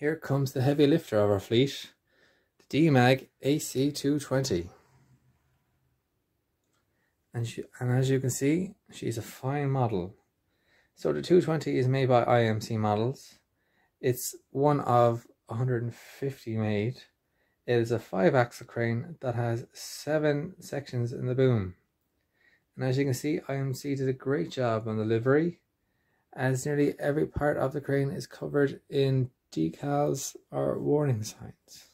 here comes the heavy lifter of our fleet, the Demag AC220. And, she, and as you can see, she's a fine model. So the 220 is made by IMC Models. It's one of 150 made. It is a 5-axle crane that has 7 sections in the boom. And as you can see, IMC did a great job on the livery as nearly every part of the crane is covered in decals are warning signs.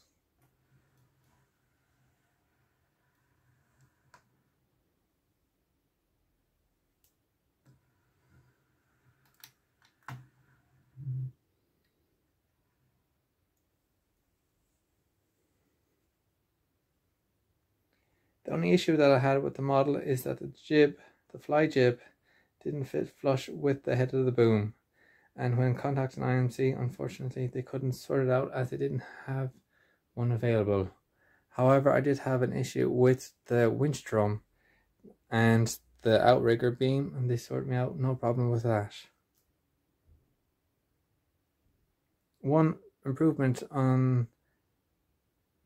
The only issue that I had with the model is that the jib, the fly jib, didn't fit flush with the head of the boom. And when contacting IMC, unfortunately, they couldn't sort it out as they didn't have one available. However, I did have an issue with the winch drum and the outrigger beam, and they sorted me out, no problem with that. One improvement on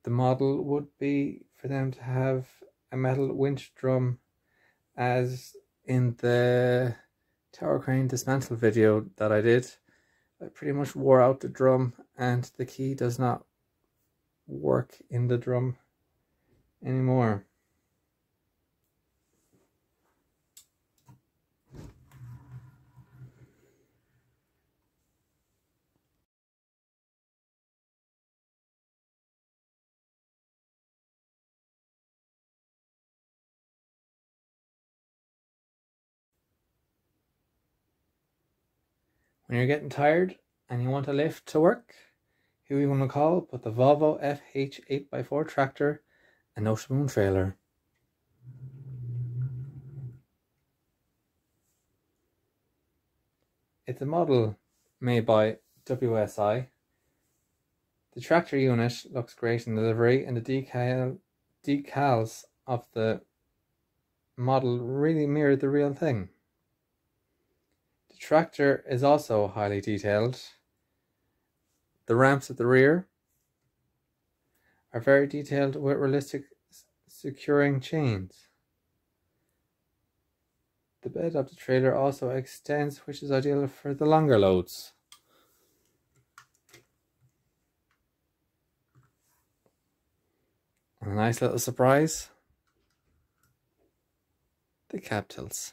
the model would be for them to have a metal winch drum as in the crane dismantle video that I did. I pretty much wore out the drum and the key does not work in the drum anymore. When you're getting tired and you want a lift to work, who you want to call but the Volvo FH 8x4 tractor and Nooteboom trailer. It's a model made by WSI. The tractor unit looks great in the livery and the decal decals of the model really mirror the real thing tractor is also highly detailed. The ramps at the rear are very detailed with realistic securing chains. The bed of the trailer also extends, which is ideal for the longer loads. A nice little surprise. The cab tilts.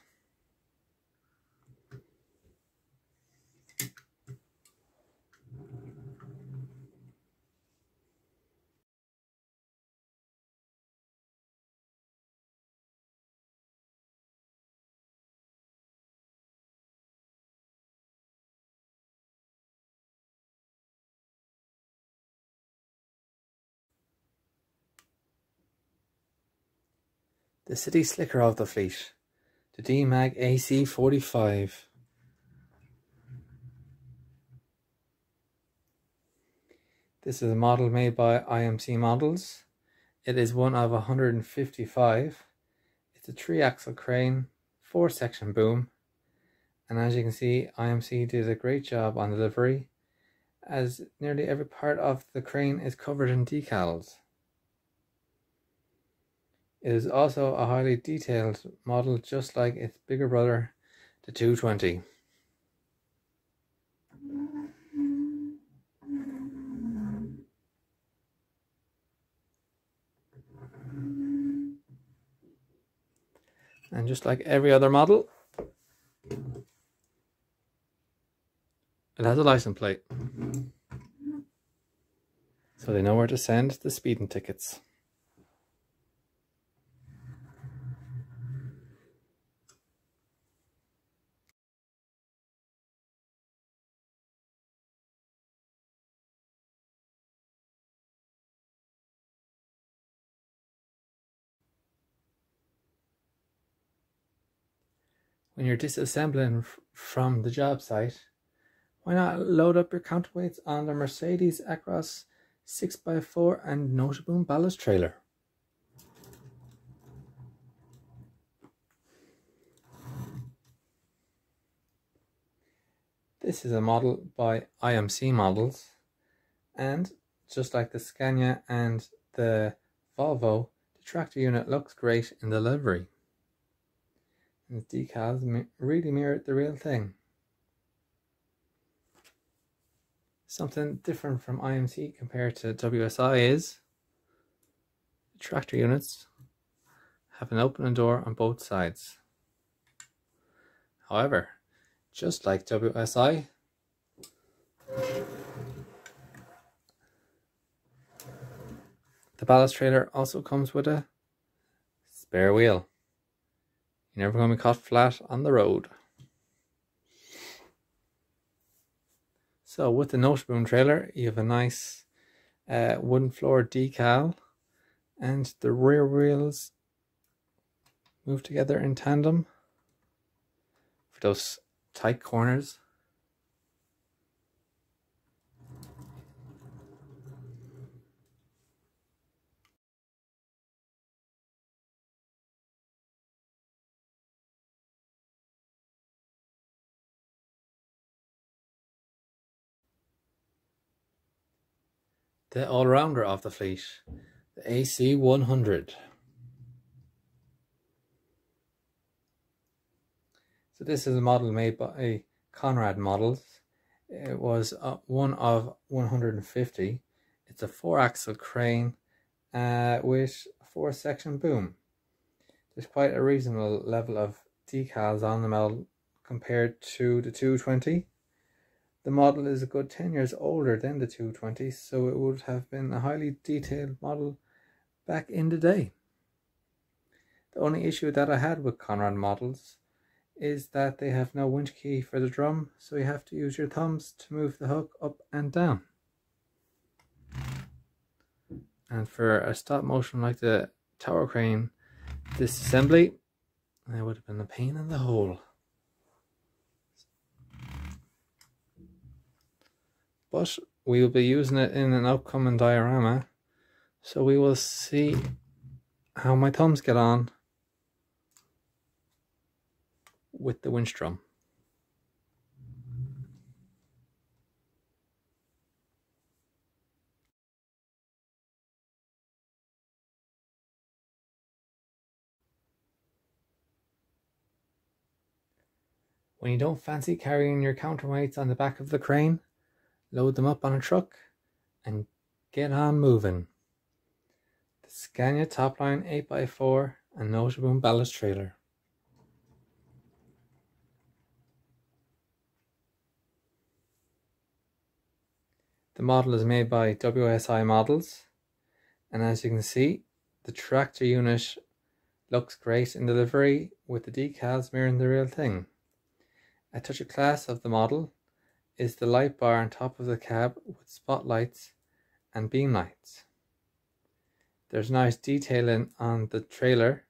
The city slicker of the fleet, the Demag AC45. This is a model made by IMC Models. It is one of 155. It's a three axle crane, four section boom. And as you can see, IMC did a great job on delivery as nearly every part of the crane is covered in decals. It is also a highly detailed model just like its bigger brother, the 220. And just like every other model, it has a license plate. So they know where to send the speeding tickets. When you're disassembling from the job site, why not load up your counterweights on the Mercedes Actros 6x4 and Nooteboom ballast trailer. This is a model by IMC Models And just like the Scania and the Volvo, the tractor unit looks great in the livery. And the decals really mirror the real thing. Something different from IMC compared to WSI is the tractor units have an opening door on both sides. However, just like WSI, the ballast trailer also comes with a spare wheel. You're never going to be caught flat on the road. So with the Nooteboom trailer, you have a nice uh, wooden floor decal and the rear wheels move together in tandem for those tight corners. The all-rounder of the fleet, the AC100. So this is a model made by Conrad Models. It was one of 150. It's a four axle crane uh, with four section boom. There's quite a reasonable level of decals on the model compared to the 220. The model is a good 10 years older than the 220, so it would have been a highly detailed model back in the day. The only issue that I had with Conrad models is that they have no winch key for the drum, so you have to use your thumbs to move the hook up and down. And for a stop motion like the tower crane disassembly, that would have been a pain in the hole. But we will be using it in an upcoming diorama, so we will see how my thumbs get on with the winch drum. When you don't fancy carrying your counterweights on the back of the crane, load them up on a truck and get on moving. The Scania Topline 8x4 and Nooteboom ballast trailer. The model is made by WSI Models and as you can see the tractor unit looks great in delivery with the decals mirroring the real thing. A touch of class of the model is the light bar on top of the cab with spotlights and beam lights. There's nice detailing on the trailer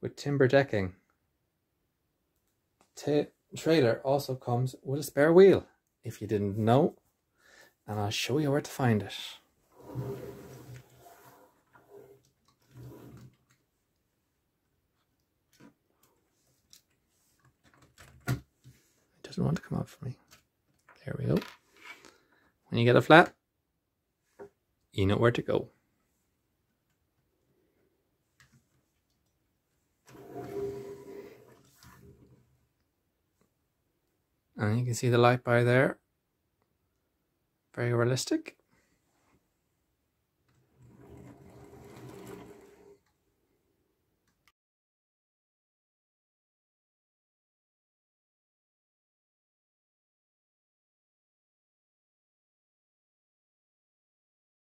with timber decking. Trailer also comes with a spare wheel if you didn't know and I'll show you where to find it. It doesn't want to come up for me. There we go. When you get a flat, you know where to go. And you can see the light by there very realistic.